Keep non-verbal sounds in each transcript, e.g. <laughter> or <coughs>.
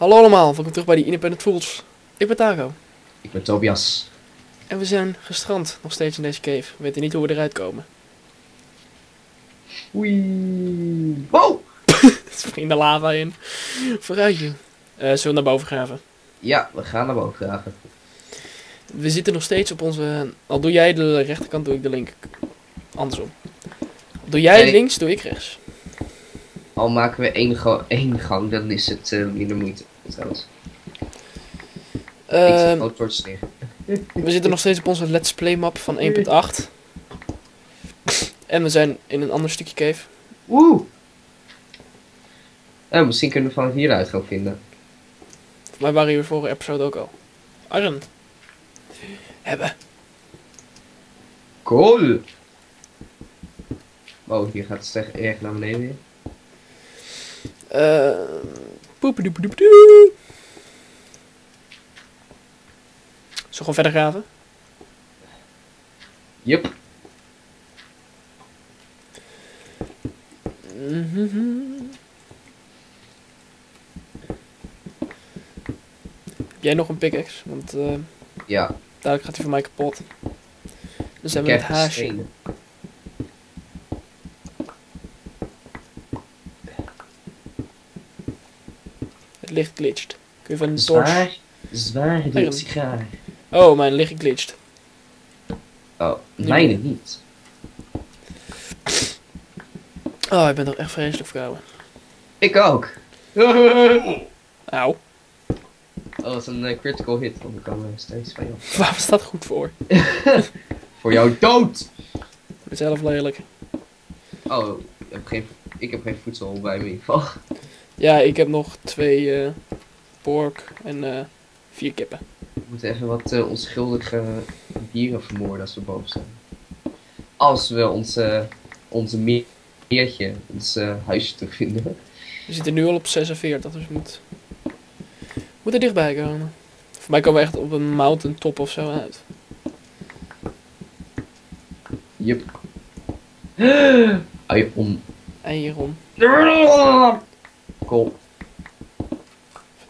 Hallo allemaal, welkom terug bij die Independent Fools. Ik ben Tago. Ik ben Tobias. En we zijn gestrand, nog steeds in deze cave. We weten niet hoe we eruit komen. Oei. Wow! <laughs> Spring de lava in. Vooruitje. Eh zullen we naar boven graven? Ja, we gaan naar boven graven. We zitten nog steeds op onze... Al doe jij de rechterkant, doe ik de linker. Andersom. Doe jij Nee. links, doe ik rechts. Al maken we één, ga- één gang, dan is het eh, minder moeite. Trouwens. ik Ehm, torches neer. <laughs> we zitten nog steeds op onze Let's Play map van 1.8. En we zijn in een ander stukje cave. Woe! Eh, misschien kunnen we van hieruit gaan vinden. Voor mij waren hier vorige episode ook al. Arren. Hebben. Cool! Wow, hier gaat het echt erg naar beneden weer. Eh. poepedoepedoepedoe. Zullen we gewoon verder graven? Mhm. Heb jij nog een pickaxe? Want eh Ja, dadelijk gaat hij van mij kapot. Dus hebben we het haasje. Het licht glitcht. Kun je van een torch... Zwaar, zwaar sigaar. Oh, mijn licht glitcht. Oh, mijne niet. Oh, ik ben toch echt vreselijk verkouden. Ik ook. <laughs> Auw. Oh, dat is een eh, critical hit, want ik kan er steeds van jou. <laughs> Waar was dat goed voor? <laughs> Voor jouw dood! Mezelf lelijk. Oh, ik heb geen, ik heb geen voedsel bij me in ieder geval. Ja, ik heb nog twee eh pork en eh vier kippen. We moeten even wat eh, onschuldige dieren vermoorden als we boven zijn. Als we onze, onze me- meertje, ons huisje terugvinden. We zitten nu al op 46, dus we moeten, we moeten dichtbij komen. Voor mij komen we echt op een mountain top of zo uit. Yup. Iron. Eieren.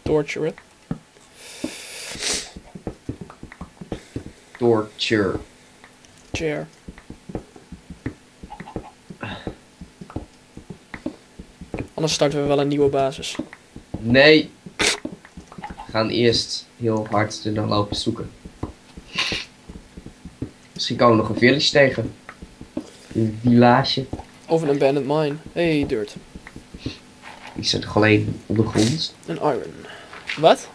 Torture it. Torture. Chair. Anders starten we wel een nieuwe basis. Nee. We gaan eerst heel hard er naar lopen zoeken. Misschien komen we nog een village tegen. Een village. Of een abandoned mine. Hey, dirt. Die zijn toch alleen ondergronds? Een iron. Wat?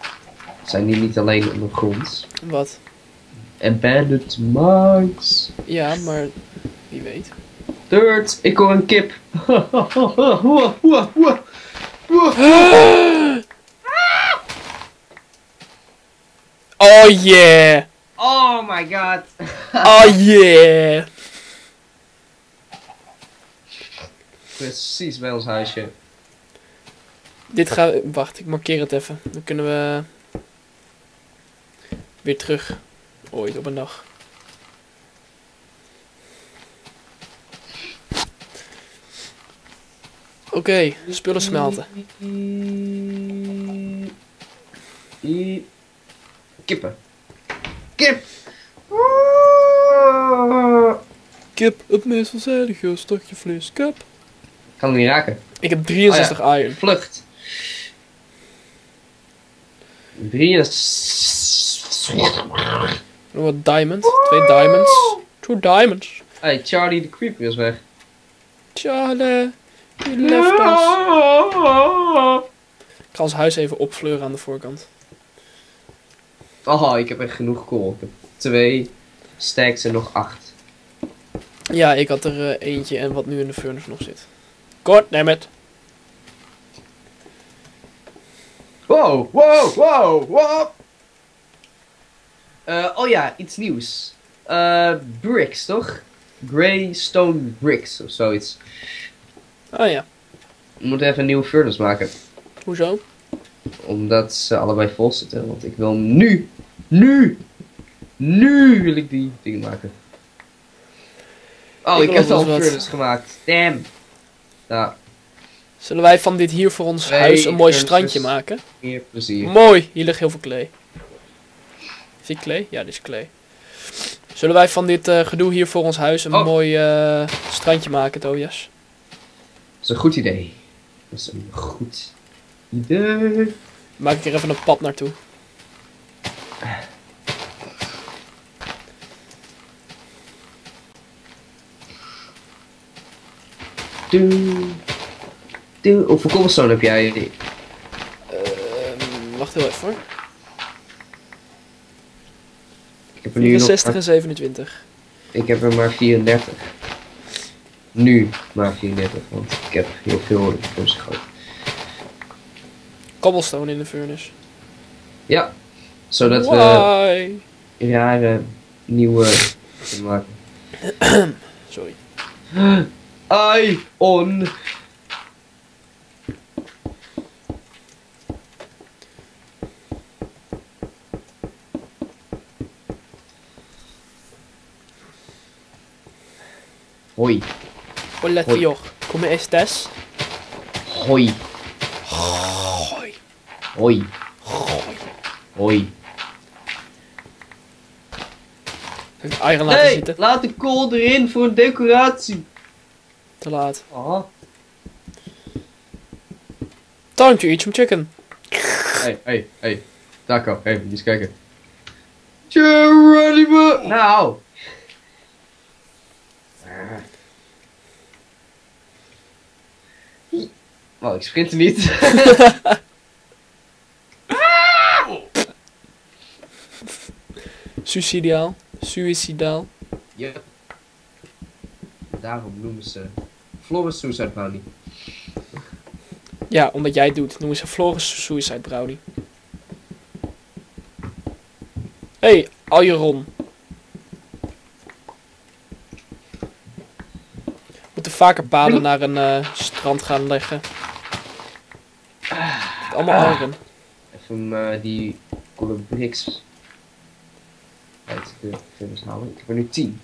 Zijn die niet alleen ondergronds? Wat? Abandoned mines. Ja, maar wie weet. Dirt, ik hoor een kip. Oh yeah! oh my god. Oh yeah! Precies bij ons huisje. Dit gaat... Wacht, ik markeer het even. Dan kunnen we... Weer terug. Ooit op een dag. Oké, spullen smelten. I- Kippen. Kip! Kip, het meest vanzellige stukje vlees. Kip. Kan hem niet raken. Ik heb 63 iron. Vlucht. Drie is... Wat diamonds. Twee diamonds. Two diamonds. Hey, Charlie de Creeper is weg. Charlie, you left us. Ik ga ons huis even opfleuren aan de voorkant. Oh, ik heb echt genoeg kool. Ik heb twee stacks en nog acht. Ja, ik had er eh, eentje en wat nu in de furnace nog zit. God damn it. Wow, wow, wow, wow. Eh, oh ja, iets nieuws. Eh, bricks, toch? Greystone bricks of zoiets. Oh ja, We moeten even een nieuwe furnace maken. hoezo? Omdat ze allebei vol zitten. Want ik wil nu, nu, nu wil ik die dingen maken. Oh, Ik ik, heb al een furnace gemaakt. Damn. Ja. Zullen wij van dit hier voor ons Nee, huis een mooi strandje maken? Meer plezier. Mooi, hier ligt heel veel klee. Zie je klee? Ja, dit is klee. Zullen wij van dit eh, gedoe hier voor ons huis een Oh. mooi eh, strandje maken, Tobias? Dat is een goed idee. Dat is een goed idee. Maak ik er even een pad naartoe. Doe. Hoeveel cobblestone heb jij? Ehm, wacht heel even hoor. Ik heb er nu nog 64 maar, en 27. ik heb er maar 34. Nu maar 34, want ik heb heel veel in de furnace gegooid. Cobblestone in de furnace. Ja, zodat we Why? rare nieuwe kunnen maken. <coughs> Sorry. <gasps> I Hoi, Hola Hoi. tío, ¿cómo estás? hoi, Hoi. hoi, Hoi. hoi. Ik laten zitten? laat de kool erin voor een decoratie. Te laat. Ah. Time to eat some chicken. Hey, hey, hey. Taco, even eens kijken. Geronimo! Nou! Oh, ik sprint niet. <laughs> Suicidaal. Suicidaal. Yep. Daarom noemen ze Flores Suicide Brownie. Ja, omdat jij het doet. Noemen ze Floris Suicide Brownie. hey, Aljeron. We moeten vaker paden naar een eh, strand gaan leggen. Allemaal iron. Even eh, die coole bricks uit de furnace halen. Ik heb er nu 10.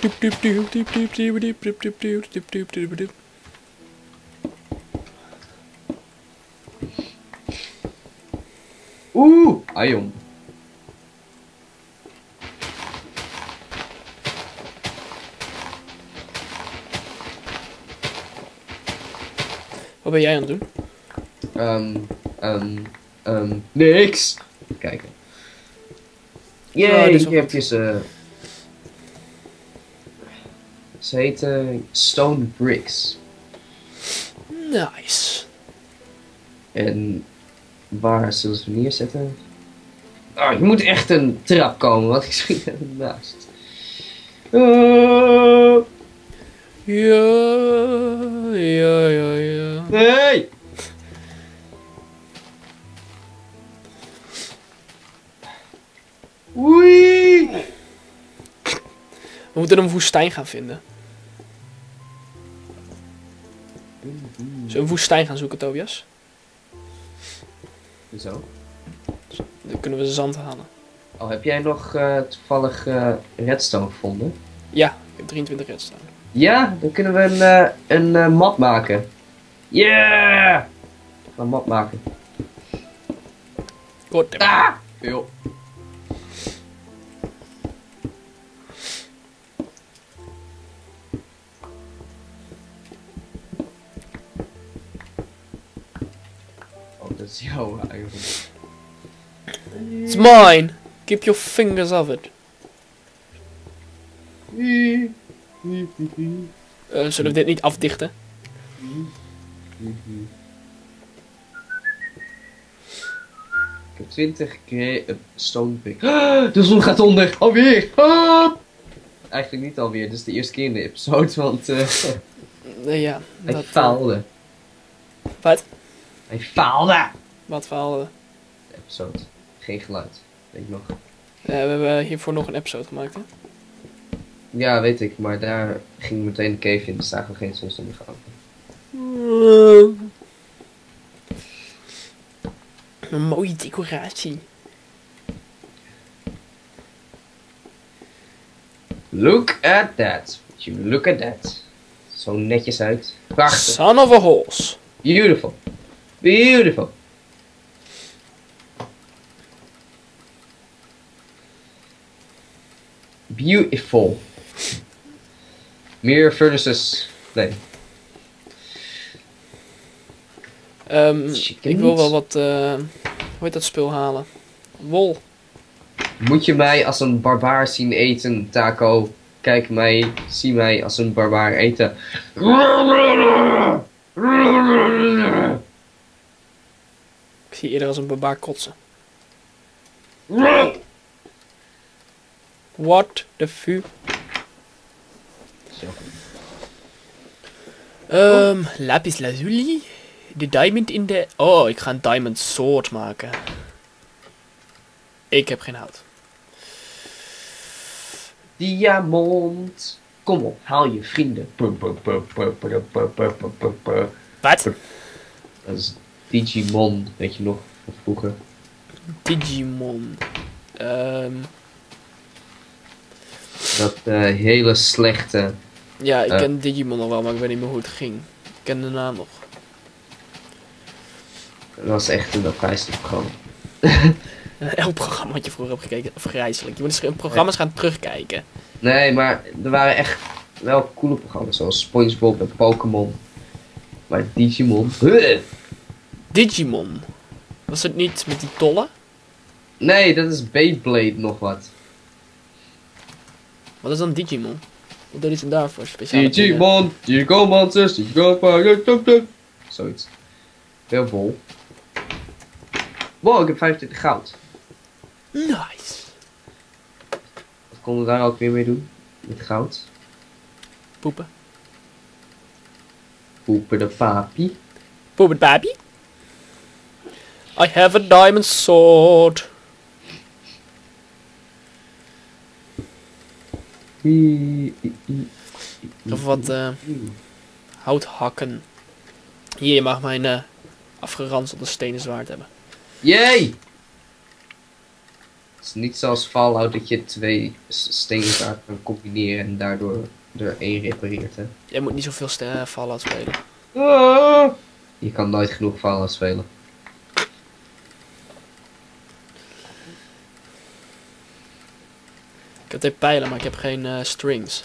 Doep, doep, doep, doep, doep, doep, doep, doep, doep, doep, doep, doep, doep, doep. Oeh, Wat ben jij aan het doen? Um, um, um, niks! Kijken. Jee, oh, je hebt je ze... Ze heet eh, Stone Bricks. Nice. En waar zullen ze neerzetten? Oh, je moet echt een trap komen, want ik schiet er naast. Oh, Ja, ja, ja, ja. nee! Oei! We moeten een woestijn gaan vinden. Zullen we een woestijn gaan zoeken, Tobias? Zo. Dan kunnen we zand halen. Oh, heb jij nog eh, toevallig eh, redstone gevonden? Ja, ik heb 23 redstone. Ja, dan kunnen we een, eh, een map maken. Yeah! Een map maken. God, Ah! Veel. Mine! Keep your fingers off it. Eh, zullen we dit niet afdichten? Ik heb 20 keer een stone pick. Ah, de zon gaat onder! Alweer! Ah! Eigenlijk niet alweer, dit is de eerste keer in de episode, want eh Eh, ja, hij dat... faalde. Wat? Hij faalde! Wat verhalen? De episode. Geen geluid. Weet ik nog. We hebben hiervoor nog een episode gemaakt, hè? Ja, weet ik, maar daar ging meteen de cave in, dus gaan we geen zonsondergang. Een mooie decoratie. Look at that. You look at that. Zo netjes uit. Prachtig. Son of a horse. Beautiful. Beautiful. Beautiful. Meer furnaces. Nee. Ehm, ik wil wel wat, eh, hoe heet dat spul halen? Wol. Moet je mij als een barbaar zien eten, taco? Kijk mij, zie mij als een barbaar eten. Ik zie eerder als een barbaar kotsen. What the fu? Zo. Ehm, lapis lazuli. De diamond in de... Oh, ik ga een diamond sword maken. Ik heb geen hout. Diamond. Kom op, haal je vrienden. Wat? Dat is Digimon, weet je nog, van vroeger. Digimon. Ehm, Dat eh, hele slechte. ja, ik Eh. ken Digimon al wel, maar ik weet niet meer hoe het ging. Ik ken de naam nog. Dat was echt een afgrijzelijk programma. <laughs> Elk programma wat je vroeger hebt gekeken, afgrijzelijk. Je moet eens in programma's gaan terugkijken. Nee, maar er waren echt wel coole programma's zoals SpongeBob en Pokémon. Maar Digimon. Huh. Digimon. Was het niet met die tollen? Nee, dat is Beyblade nog wat. Wat is dan Digimon? Wat deed ze daarvoor speciaal? Digimon, tuk tuk. Zoiets. Veel bol. Wow, ik heb 25 goud. Nice. Wat konden we daar ook weer mee doen? Met goud. Poepen. Poepen de papi. Poepen baby. I have a diamond sword. Of wat eh, hout hakken. Hier, je mag mijn eh afgeranselde stenen zwaard hebben. Yay! Het is niet zoals Fallout dat je twee stenen zwaard kan combineren en daardoor er één repareert. Hè? Jij moet niet zoveel eh, Fallout spelen. Ah! Je kan nooit genoeg Fallout spelen. Ik heb twee pijlen, maar ik heb geen eh, strings.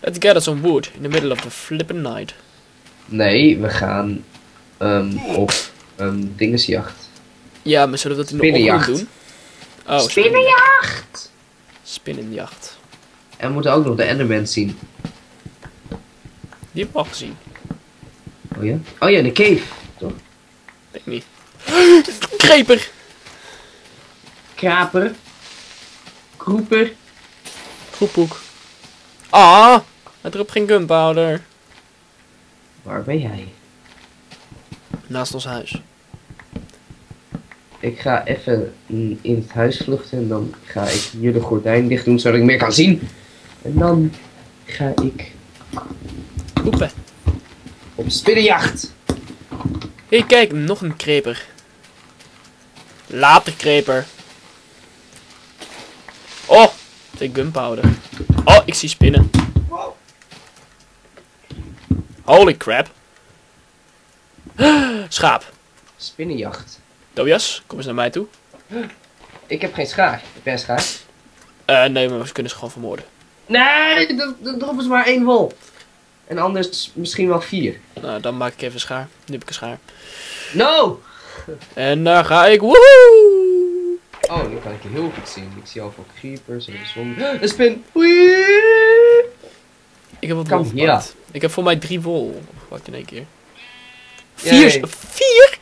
Let's gather some wood in the middle of the flippin' night. Nee, we gaan ehm, op um, dingesjacht. Ja, maar zullen we dat in de ochtend doen? Oh, Spinnenjacht! Spinnenjacht. En we moeten ook nog de Enderman zien. Die heb ik al gezien. Oh ja? Oh ja, de cave. Toch? Weet ik niet. <gasps> Kreper! Kraper. Kroeper. Groephoek. Ah! Het erop geen gunpowder. Waar ben jij? Naast ons huis. Ik ga even in het huis vluchten en dan ga ik hier de gordijn dicht doen zodat ik meer kan zien. En dan ga ik Poepen. op spinnenjacht. Hé, hey, kijk, nog een kreper. Later kreper. Oh, twee gunpowder. Oh, ik zie spinnen. Holy crap. <gasps> Schaap. Spinnenjacht. Tobias, kom eens naar mij toe. Ik heb geen schaar. Jij een schaar? Eh, nee, maar we kunnen ze gewoon vermoorden. Nee, dat, is maar één wol. En anders misschien wel vier. Nou, dan maak ik even een schaar. Nu heb ik een schaar. No! En daar ga ik. Woehoe! Oh, nu kan ik heel goed zien. Ik zie al veel creepers en een zon. <gasps> Een spin! Wee! Ik heb wat Kan, ja. Ik heb voor mij drie wol opgepakt in één keer. Yay. Vier? Vier?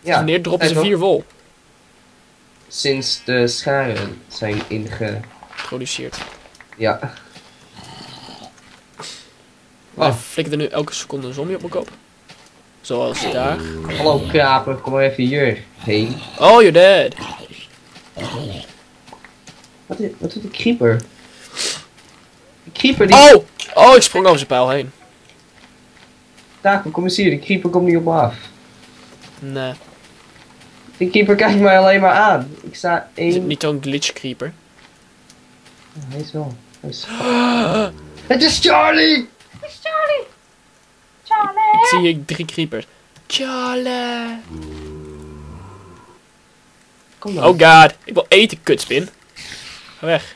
Ja, Wanneer droppen ze vier wol? Sinds de scharen zijn inge... Geproduceerd. Ja. Oh. flikkert er nu elke seconde een zombie op mijn kop? Zoals daar. Hallo kraper, kom maar even hier heen. Oh, you're dead. Wat, is, wat doet de creeper? De creeper die... Oh! Oh, ik sprong over zijn pijl heen. Taco, kom eens hier. Die creeper komt niet op me af. Nee. Die creeper kijkt mij alleen maar aan. Ik sta Is het één... niet zo'n glitch creeper? Oh, hij is wel. Hij is... <gasps> Het is Charlie! Ik zie hier drie creepers. Charlie. Kom dan. Oh god, ik wil eten, kutspin. Ga weg.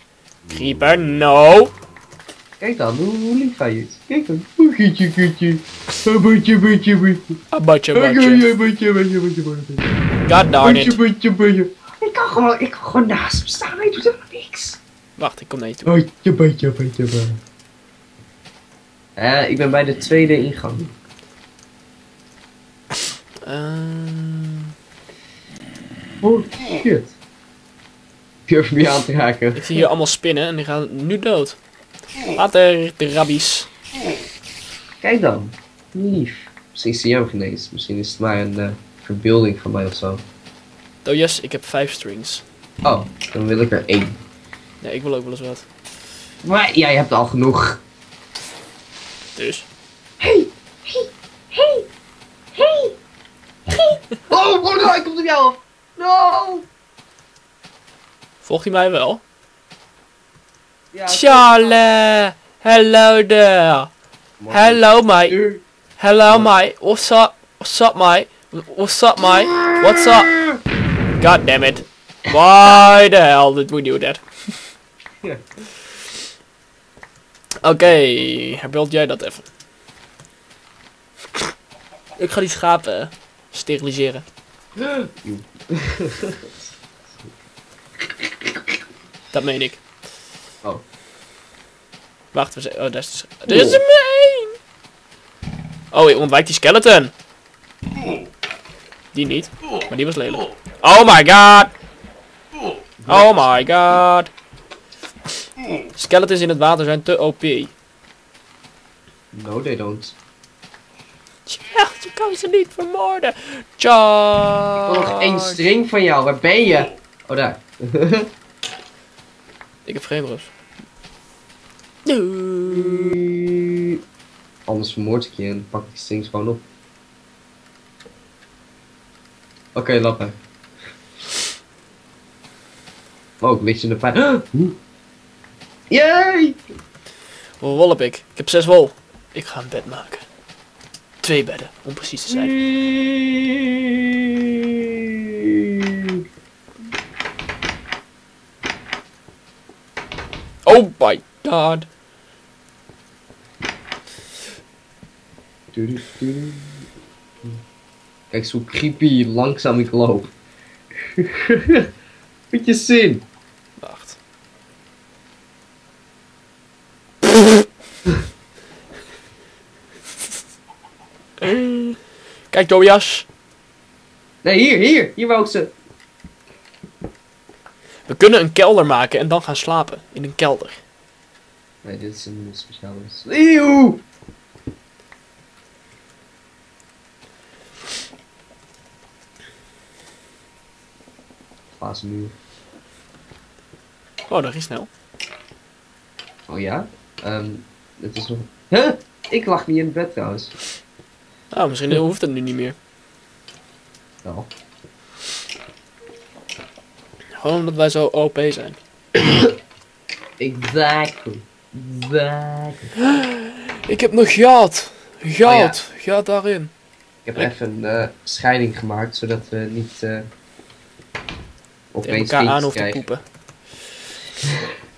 Creeper, no. Kijk dan, hoe, hoe lief hij is. Kijk dan. Oh. Oh, boetje, boetje, boetje. Abatje, Oh, abatje. boetje, boetje, boetje. God darn it. Ik kan gewoon, ik kan gewoon naast hem staan. Hij doet helemaal niks. Wacht, ik kom naar je toe. Boetje, boetje, boetje, boetje. Eh, ik ben bij de tweede ingang. Ehm, Oh, shit. Durf me niet aan te raken. ik zie hier allemaal spinnen en die gaan nu dood. Later, de rabbies. Kijk dan. Lief. Misschien is hij hem genezen. Misschien is het maar een eh, verbeelding van mij of zo. Oh yes, ik heb vijf strings. Oh, dan wil ik er één. Nee, ik wil ook wel eens wat. Maar jij hebt al genoeg. Dus. Hey, hey, hey, hey, hey. Oh, oh af. No. Volgt hij mij wel? Ja, Charlie! Hello there! Hello, mate! Uur. Hello, mate! What's up? What's up, mate? What's up, mate? What's up? God damn it. Why the hell did we do that? Ja. Oké, herbeeld jij dat even. Ik ga die schapen steriliseren. Dat meen ik. Oh. Wacht, we zijn... Oh, daar is Er is één! Oh, ik ontwijk die skeleton. Die niet, maar die was lelijk. Oh my god! Oh my god! Skeletons in het water zijn te OP. No, they don't. Kan ze niet vermoorden. Ik Charge! wil nog één string van jou. Waar ben je? Oh, daar. <laughs> Ik heb geen. Doei. Anders vermoord ik je en pak die strings gewoon op. Oké, lappen. Oh, ik lig je in de pijn. <gasps> Yay! Wol heb ik? Ik heb zes wol. Ik ga een bed maken. Twee bedden, om precies te zijn. Oh my god. Kijk hoe creepy langzaam ik loop. <laughs> Moet je zin? Wacht. Kijk, Tobias. Nee, hier, hier. Hier wou ik ze. We kunnen een kelder maken en dan gaan slapen. In een kelder. Nee, dit is een speciale. Eeuw! Glazen muur. Oh, dat ging snel. Oh ja? Ehm, het is nog... Huh? Ik lag niet in bed trouwens. Nou, misschien hoeft het nu niet meer. Wel. Gewoon omdat wij zo OP zijn. Exactly. Exactly. Ik heb nog goud. Goud. Goud daarin. Ik heb even een eh, scheiding gemaakt, zodat we niet uh, opeens elkaar aan hoeft te poepen. <laughs>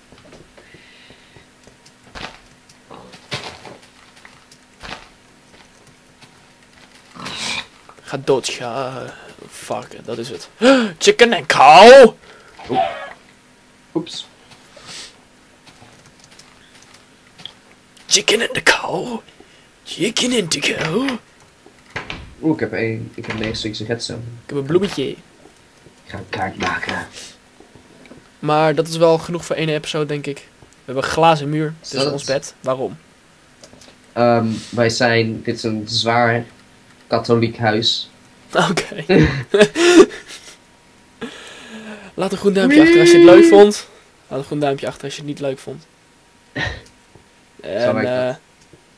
Ga dood, ga. Fuck, dat is het. <gasps> Chicken en cow! Oeps. Chicken and the cow! Chicken and the cow! Oeh, ik heb één. Ik heb negen stukjes redstone. Ik heb een bloemetje. Ik ga een kaart maken. Maar dat is wel genoeg voor één episode, denk ik. We hebben een glazen muur tussen ons bed. Waarom? Ehm, wij zijn, dit is een zwaar katholiek huis. Oké. <laughs> Laat een groen duimpje achter als je het leuk vond. Laat een groen duimpje achter als je het niet leuk vond. <laughs> En eh,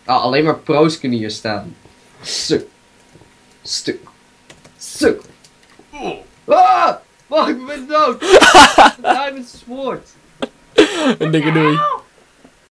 Ah, alleen maar pro's kunnen hier staan. Suk. Stuk. Suk. Ah! Wacht, ik ben dood! <laughs> Diamond Sword! Een dikke doei.